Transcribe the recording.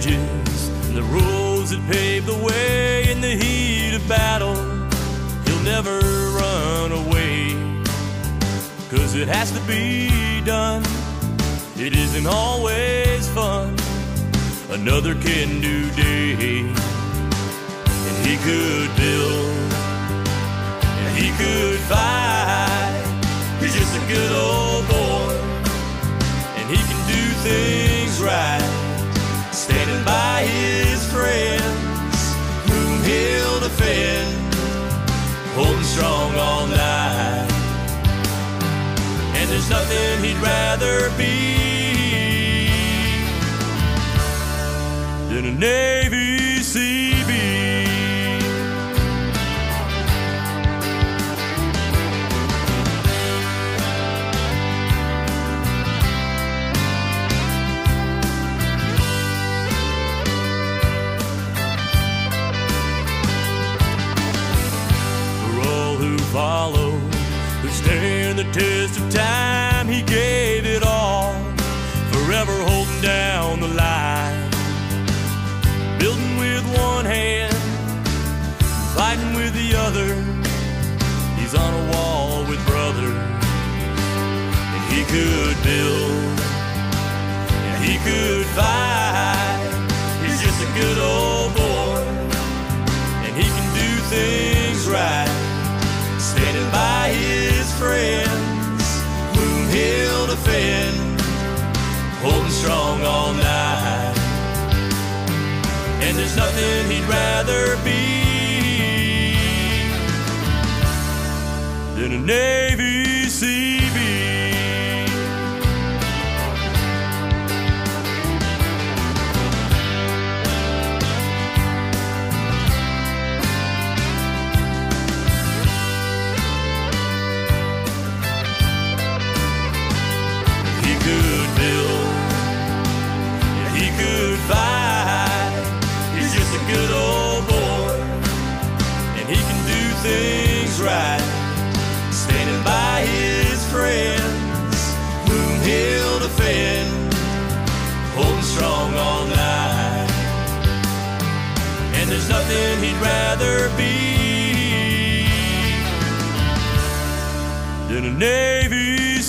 bridges and the roads that pave the way in the heat of battle. He'll never run away, cause it has to be done. It isn't always fun. Another can do day, and he could build, and he could Er he'll holding strong all night. And there's nothing he'd rather be than a Navy Seabee. Follow, who stand the test of time, he gave it all, forever holding down the line. Building with one hand, fighting with the other. He's on a wall with brothers, and he could build, and he could fight. He's just a good old And there's nothing he'd rather be than a Navy Seabee. Things right. Standing by his friends, whom he'll defend, holding strong all night. And there's nothing he'd rather be than a Navy